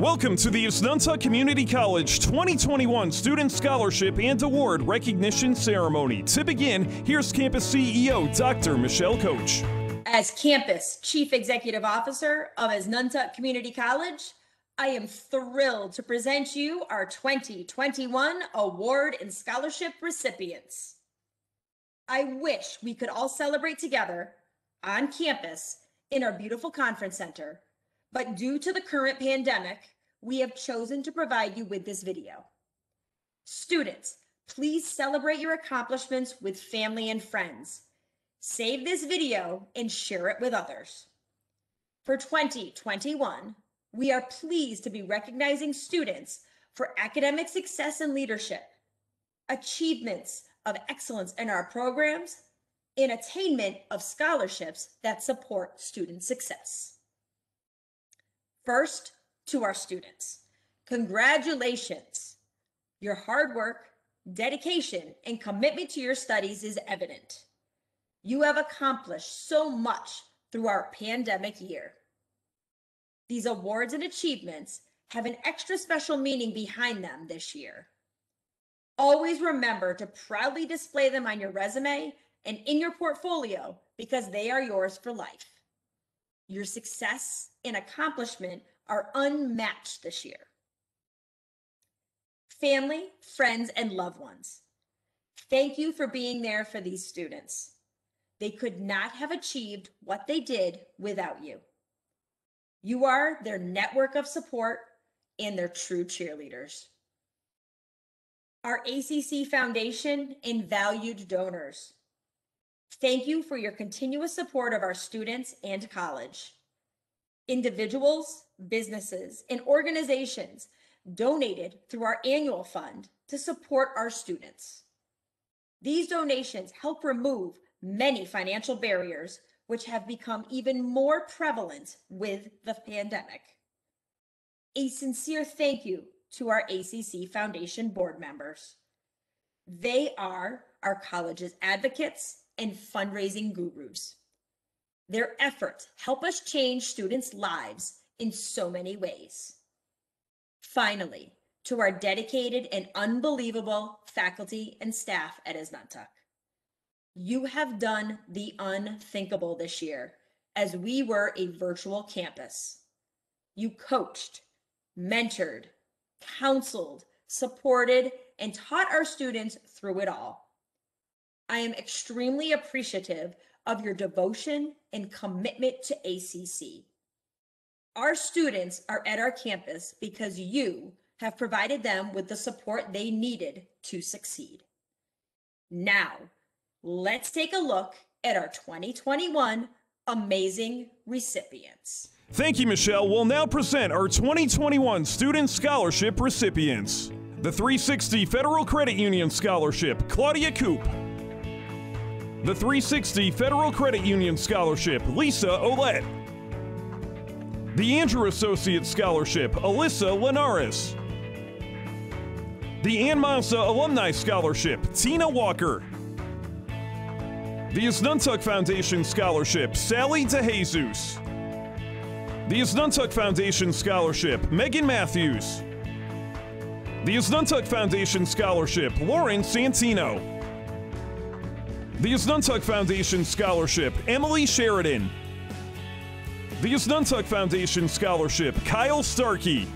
Welcome to the Asnuntuck Community College 2021 Student Scholarship and Award Recognition Ceremony. To begin, here's campus CEO Dr. Michelle Coach. As campus chief executive officer of Asnuntuck Community College, I am thrilled to present you our 2021 award and scholarship recipients. I wish we could all celebrate together on campus in our beautiful conference center, but due to the current pandemic, we have chosen to provide you with this video. Students, please celebrate your accomplishments with family and friends. Save this video and share it with others. For 2021, we are pleased to be recognizing students for academic success and leadership, achievements of excellence in our programs, and attainment of scholarships that support student success. First, to our students, congratulations. Your hard work, dedication, and commitment to your studies is evident. You have accomplished so much through our pandemic year. These awards and achievements have an extra special meaning behind them this year. Always remember to proudly display them on your resume and in your portfolio because they are yours for life. Your success and accomplishment are unmatched this year. Family, friends, and loved ones, thank you for being there for these students. They could not have achieved what they did without you. You are their network of support and their true cheerleaders. Our ACC Foundation and valued donors, thank you for your continuous support of our students and college. Individuals, businesses, and organizations donated through our annual fund to support our students. These donations help remove many financial barriers which have become even more prevalent with the pandemic. A sincere thank you to our ACC Foundation board members. They are our college's advocates and fundraising gurus. Their efforts help us change students' lives in so many ways. Finally, to our dedicated and unbelievable faculty and staff at Asnuntuck. You have done the unthinkable this year as we were a virtual campus. You coached, mentored, counseled, supported, and taught our students through it all. I am extremely appreciative of your devotion and commitment to ACC. Our students are at our campus because you have provided them with the support they needed to succeed. Now, let's take a look at our 2021 amazing recipients. Thank you, Michelle. We'll now present our 2021 Student Scholarship recipients. The 360 Federal Credit Union Scholarship, Claudia Coop. The 360 Federal Credit Union Scholarship, Lisa Olette. The Andrew Associates Scholarship, Alyssa Linares. The Ann Massa Alumni Scholarship, Tina Walker. The Asnuntuck Foundation Scholarship, Sally DeJesus. The Asnuntuck Foundation Scholarship, Megan Matthews. The Asnuntuck Foundation Scholarship, Lauren Santino. The Asnuntuck Foundation Scholarship, Emily Sheridan. The Asnuntuck Foundation Scholarship, Kyle Starkey.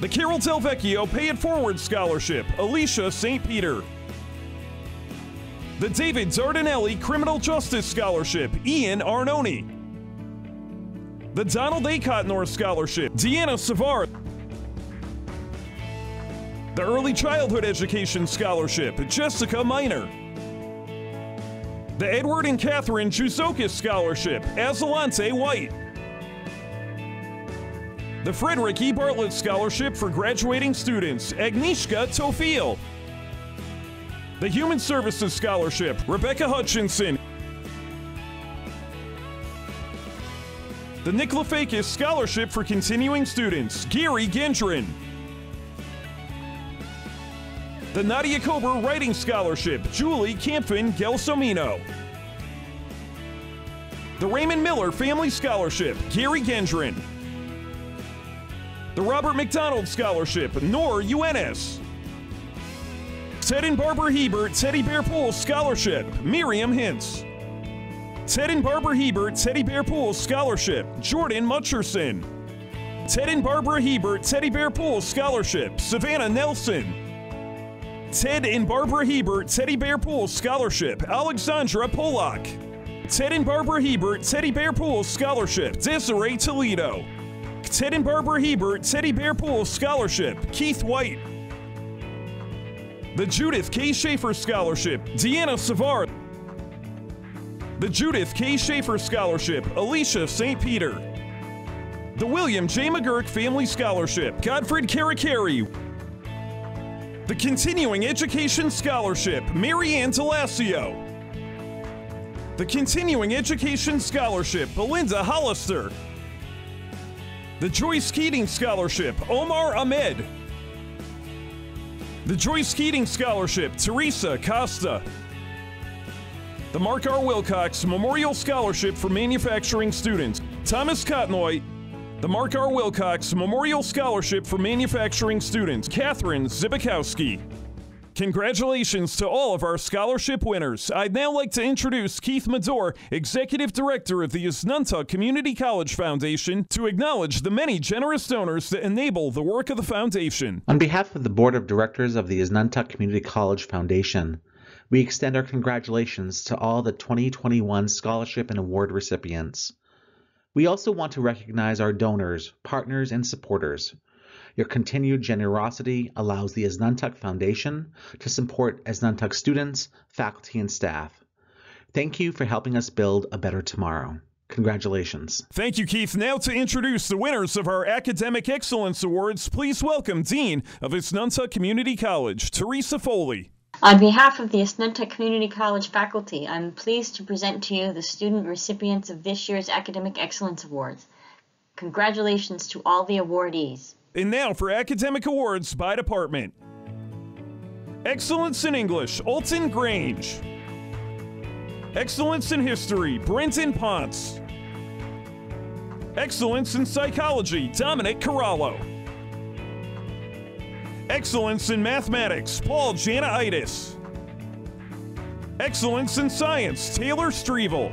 The Carol Delvecchio Pay It Forward Scholarship, Alicia St. Peter. The David Zardinelli Criminal Justice Scholarship, Ian Arnone. The Donald A. Cotnor Scholarship, Deanna Savard. The Early Childhood Education Scholarship, Jessica Miner. The Edward and Catherine Juzokas Scholarship, Azalante White. The Frederick E. Bartlett Scholarship for Graduating Students, Agnieszka Tofiel. The Human Services Scholarship, Rebecca Hutchinson. The Nick Lafakis Scholarship for Continuing Students, Gary Gendron. The Nadia Kober Writing Scholarship, Julie Campfin Gelsomino. The Raymond Miller Family Scholarship, Gary Gendron. The Robert McDonald Scholarship, NOR UNS. Ted and Barbara Hebert Teddy Bear Pool Scholarship, Miriam Hintz. Ted and Barbara Hebert Teddy Bear Pool Scholarship, Jordan Mutcherson. Ted and Barbara Hebert Teddy Bear Pool Scholarship, Savannah Nelson. Ted and Barbara Hebert Teddy Bear Pool Scholarship, Alexandra Polak. Ted and Barbara Hebert Teddy Bear Pool Scholarship, Desiree Toledo. Ted and Barbara Hebert Teddy Bear Pool Scholarship, Keith White. The Judith K. Schaefer Scholarship, Deanna Savard. The Judith K. Schaefer Scholarship, Alicia St. Peter. The William J. McGurk Family Scholarship, Godfred Caracari. The Continuing Education Scholarship, Mary Ann. The Continuing Education Scholarship, Belinda Hollister. The Joyce Keating Scholarship, Omar Ahmed. The Joyce Keating Scholarship, Teresa Costa. The Mark R. Wilcox Memorial Scholarship for Manufacturing Students, Thomas Cotnoy. The Mark R. Wilcox Memorial Scholarship for Manufacturing Students, Catherine Zibikowski. Congratulations to all of our scholarship winners. I'd now like to introduce Keith Medor, Executive Director of the Asnuntuck Community College Foundation, to acknowledge the many generous donors that enable the work of the foundation. On behalf of the Board of Directors of the Asnuntuck Community College Foundation, we extend our congratulations to all the 2021 scholarship and award recipients. We also want to recognize our donors, partners, and supporters. Your continued generosity allows the Asnuntuck Foundation to support Asnuntuck students, faculty, and staff. Thank you for helping us build a better tomorrow. Congratulations. Thank you, Keith. Now to introduce the winners of our Academic Excellence Awards, please welcome Dean of Asnuntuck Community College, Teresa Foley. On behalf of the Asnuntuck Community College faculty, I'm pleased to present to you the student recipients of this year's Academic Excellence Awards. Congratulations to all the awardees. And now for academic awards by department. Excellence in English, Alton Grange. Excellence in History, Brenton Ponce. Excellence in Psychology, Dominic Corallo. Excellence in Mathematics, Paul Janaitis. Excellence in Science, Taylor Strevel.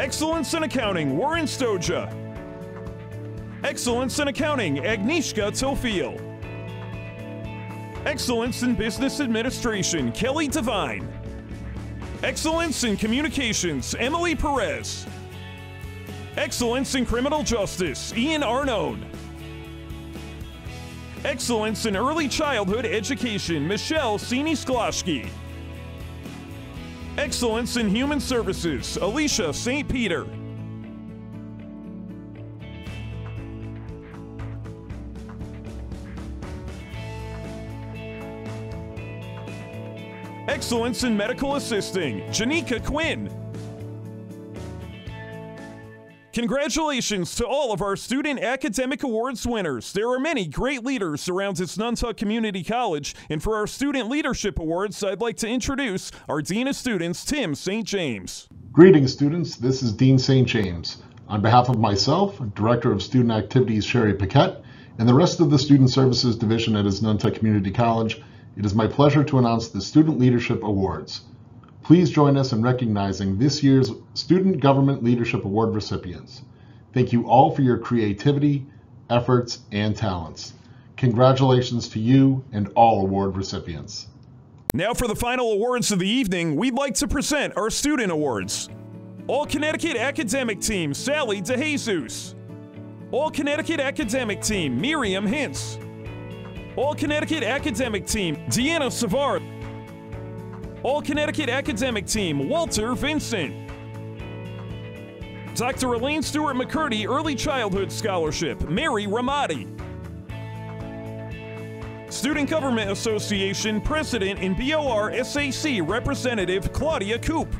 Excellence in Accounting, Warren Stoja. Excellence in Accounting, Agnieszka Tofiel. Excellence in Business Administration, Kelly Devine. Excellence in Communications, Emily Perez. Excellence in Criminal Justice, Ian Arnone. Excellence in Early Childhood Education, Michelle Sini Skloshki. Excellence in Human Services, Alicia St. Peter. Excellence in Medical Assisting, Janika Quinn. Congratulations to all of our Student Academic Awards winners. There are many great leaders around Asnuntuck Community College, and for our Student Leadership Awards, I'd like to introduce our Dean of Students, Tim St. James. Greetings, students. This is Dean St. James. On behalf of myself, Director of Student Activities Sherry Paquette, and the rest of the Student Services Division at Asnuntuck Community College, it is my pleasure to announce the Student Leadership Awards. Please join us in recognizing this year's Student Government Leadership Award recipients. Thank you all for your creativity, efforts, and talents. Congratulations to you and all award recipients. Now, for the final awards of the evening, we'd like to present our Student Awards. All Connecticut Academic Team, Sally DeJesus. All Connecticut Academic Team, Miriam Hintz. All Connecticut Academic Team, Deanna Savard. All Connecticut Academic Team, Walter Vincent. Dr. Elaine Stewart McCurdy Early Childhood Scholarship, Mary Ramadi. Student Government Association President and BOR SAC Representative Claudia Coop.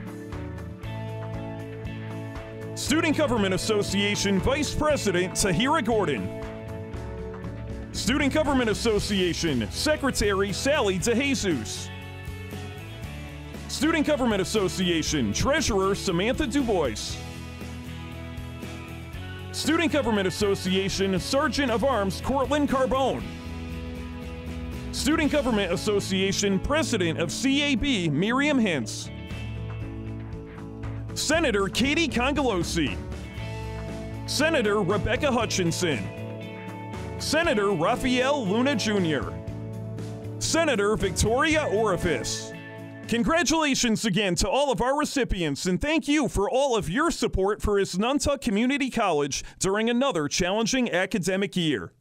Student Government Association Vice President Tahira Gordon. Student Government Association Secretary Sally DeJesus. Student Government Association Treasurer Samantha Dubois. Student Government Association Sergeant of Arms Cortland Carbone. Student Government Association President of CAB Miriam Hintz. Senator Katie Congolosi. Senator Rebecca Hutchinson. Senator Raphael Luna Jr. Senator Victoria Orifice. Congratulations again to all of our recipients, and thank you for all of your support for Asnuntuck Community College during another challenging academic year.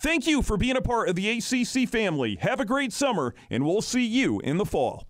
Thank you for being a part of the ACC family. Have a great summer, and we'll see you in the fall.